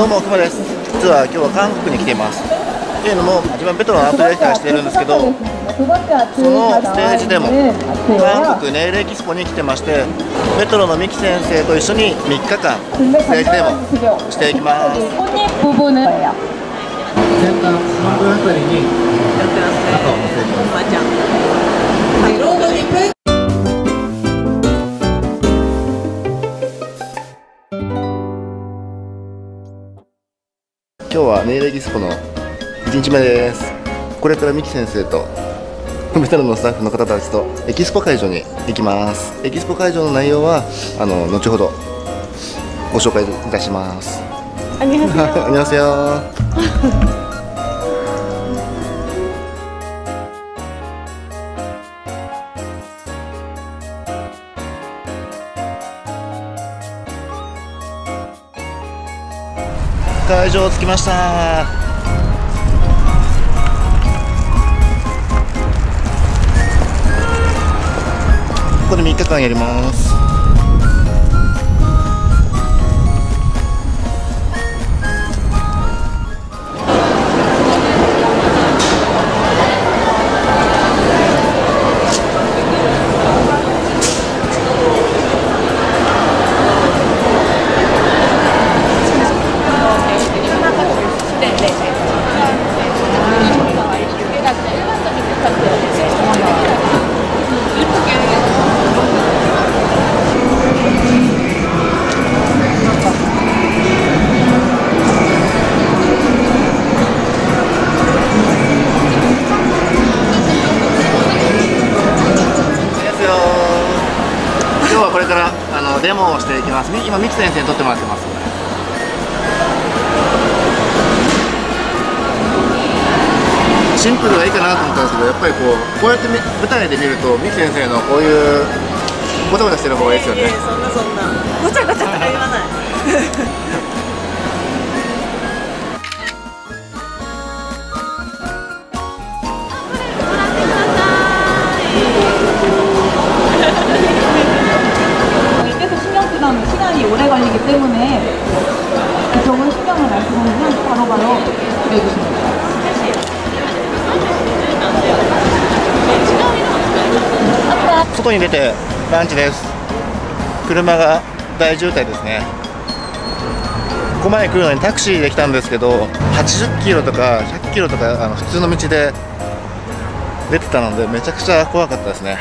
どうもくまです。実は今日は韓国に来ています。っていうのも自分ペトロのアートディレクターしてるんですけどそのステージでも韓国ネイルエキスポに来てましてペトロのミキ先生と一緒に3日間ステージでもしていきます。先端半分あたりに赤を乗せて今日はネイレディスポの1日目です。これからミキ先生とメタルのスタッフの方たちとエキスポ会場に行きます。エキスポ会場の内容はあの後ほどご紹介いたします。ありがとう。ございます会場着きました。ここで3日間やりますです。をしていきます今三木先生に撮ってもらってます。シンプルがいいかなと思ったんですけどやっぱりこうこうやって舞台で見ると三木先生のこういうごたごたしてる方がいいですよね。外に出てランチです。車が大渋滞ですね。ここまで来るのにタクシーで来たんですけど80キロとか100キロとかあの普通の道で出てたのでめちゃくちゃ怖かったですね。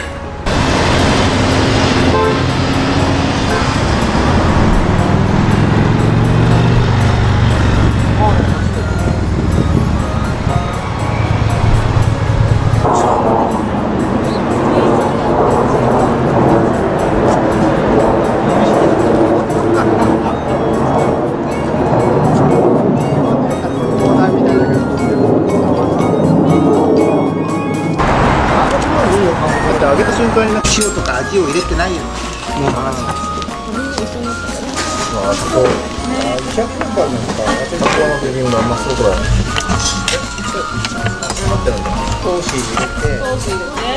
か塩とか味を入れてないよあそこ200円からなんかタコのビビンバうまそうこれ待ってるんだ少し入れてソース入れて、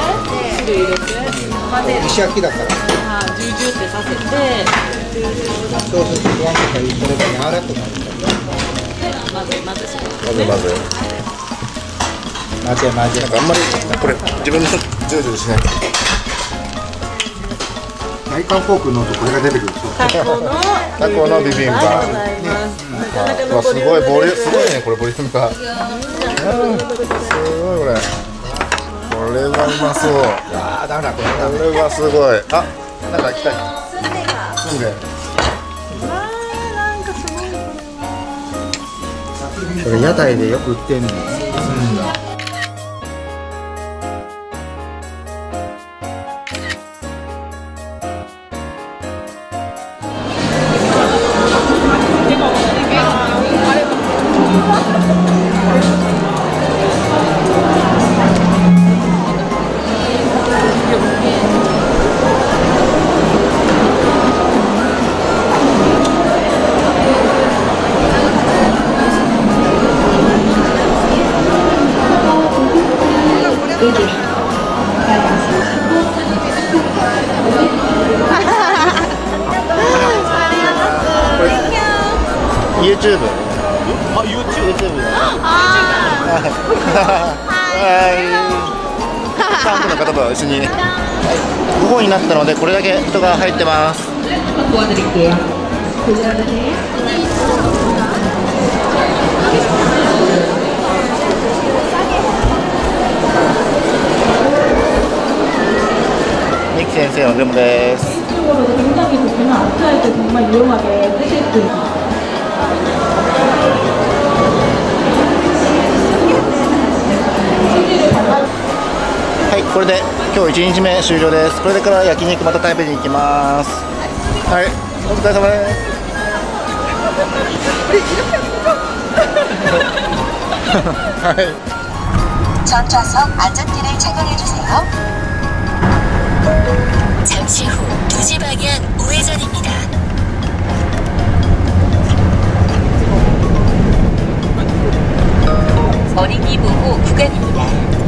汁入れて、混ぜる。蒸し焼きだからはい、ジュージューってさせて、そうするとご飯とかこれが柔らかくなる混ぜ混ぜします。まずまず混ぜ混ぜなんかあんまりこれ自分でジュージューしない大韓フォークのとこれが出てくるでしょタコのタコのビビンバありがとうございます。ごいボリュすごいねこれボリュームすごいこれこれはうまそう。ああダメだこれ。これはすごいあなんか来た住んでこれ屋台でよく売ってんの。これ YouTube. あ YouTube YouTube だあはい。韓国の方と一緒に。午後になったのでこれだけ人が入ってます キ先生のルームです 쪽으로도 굉장히 좋지만 아트할 때 정말 유용하게 쓰실 수 있는はいこれで今日1日目終了ですこれから焼肉また食べに行きますはいお疲れ様ですはい 전좌석 안전띠를 착용해 주세요. 잠시 후 2시 방향 우회전입니다. 어린이 보호 구간입니다.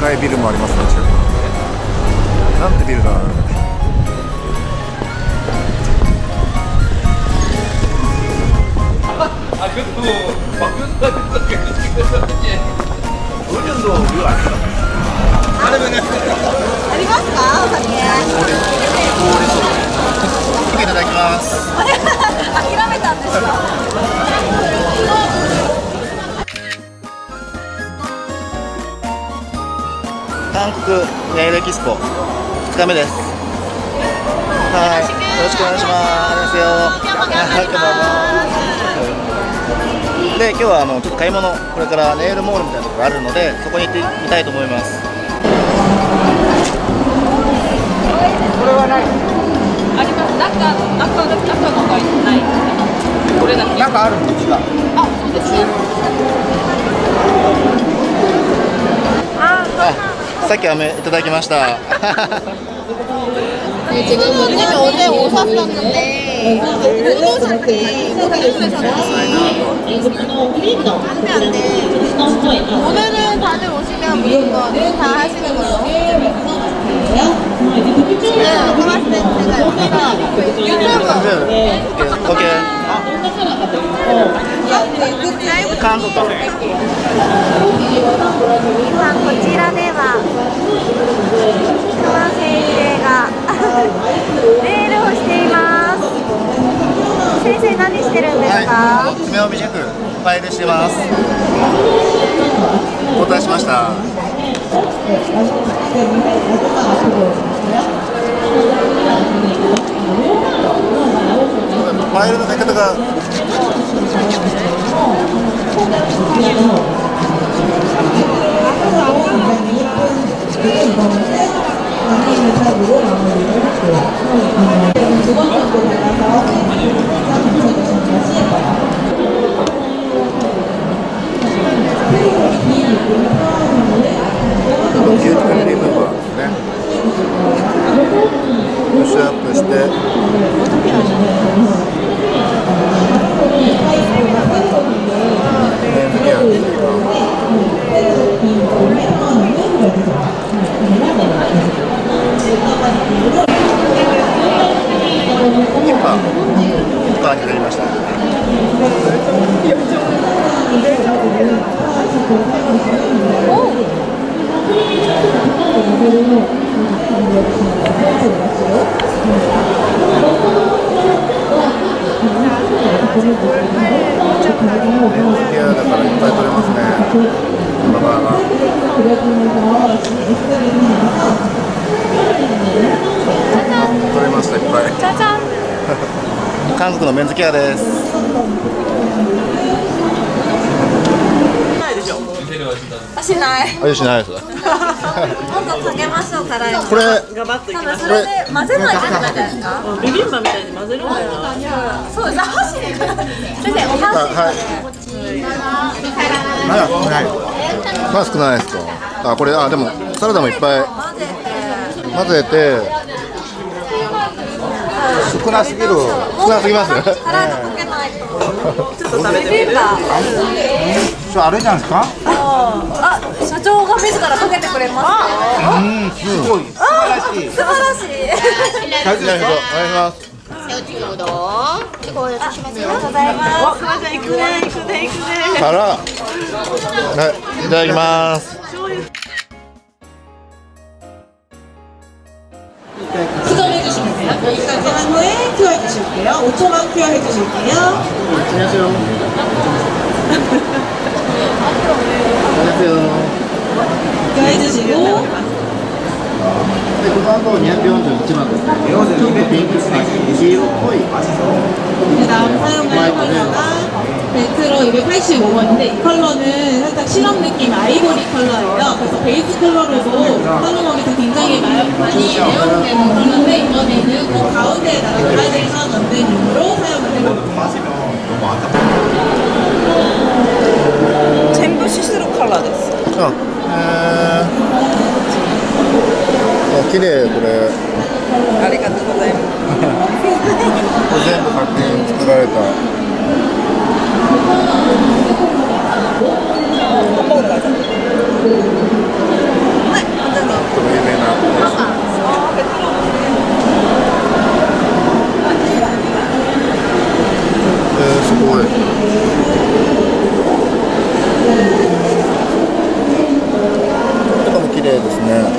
かいビルもありますね近くに。なんてビルだ？ありますか？お酒いただきます韓国ネイルエキスポ。2日目です。はい。よろしくお願いします。はいこんばんはで今日はあのちょっと買い物これからネイルモールみたいなところがあるのでそこに行ってみたいと思います。あります。中中中のがない？これだけ。なんかあるんですかあそうですね。あさっき飴いただきました 지금 원님이 어제 옷 샀었는데 못 오셨대 이거 때문에 안돼 안돼 오늘은 다들 오시면 무조건 다 하시는 걸로 네 고맙을 때 제가 여기가 유튜브 오케이 아, 韓国今こちらでは熊先生がネイルをしています先生何してるんですか、はい、爪を短くファイルしてます。交代しました。マイルの書き方がキューティクルリムーバーですねプッシュアップしてメンズケアしていきますキッパーキッパーに入りました。ケアだからいっぱい取れますね。ババアが取れましたいっぱいじゃじゃん韓国のメンズケアです。しない味しない。ですもっとかけましょう辛いのこれ多分それで混ぜないじゃないですか？ビビンバみたいに混ぜるんだよそうです。箸で先生おあ箸はい。まだ少ない。まだ少ない。ですかあこれあでもサラダもい。っぱい。混ぜて混ぜて少なすぎる少なすぎます辛いのかけないとちょっと食べてみるビビンバそれあれじゃないですかあ社長が自らかけてくれますねうんすごい素晴らしい素晴らしいじゃあお願いしますありがとうございますお母ちゃん行くね行くね行くねからはいいただきます수정해 주실게요. 5초만 큐어해 주실게요. 안녕하세요. 안녕하세요. 큐어해 주시고. 그다음 사용할 걸려가 벨트로 285원인데 이 컬러는 살짝 실험 느낌 아이보리 컬러예요. 그래서 베이스 컬러로도 컬러목에서 굉장히 많이 애용되는 컬러인데 이번에는 꼭 가운데에 나가야 돼서 넣는 용으로 사용을 해봅니다. 잼도 시스루 컬러 됐어. 어. 어, 기대해 그래. 아리가또 고자이마스. 고자이마스 가끔 들어야 れたちょっと有名なえー、すごい。とかも綺麗ですね。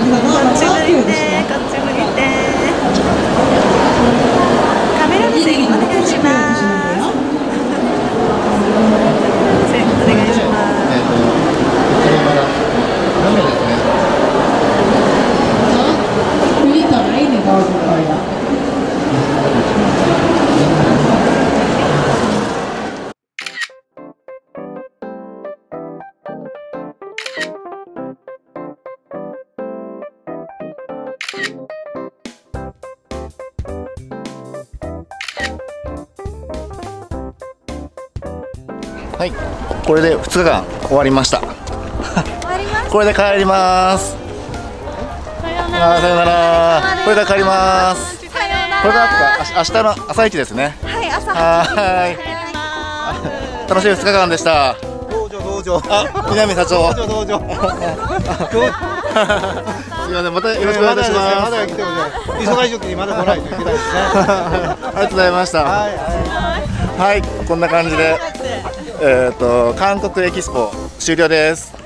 換します여 はい。これで2日間終わりました。終わりますこれで帰ります。さようなら。これで帰ります。さようなこれが明日の朝一ですね。はい朝。はーい楽しい2日間でした。道場道場。あ南社長。道場道場。すみませんまたよろしくお願いします。まだ来てほしい。忙しい時にまだ来ないといけないですね。ありがとうございました。はい。はいこんな感じでえっ、と韓国エキスポ終了です。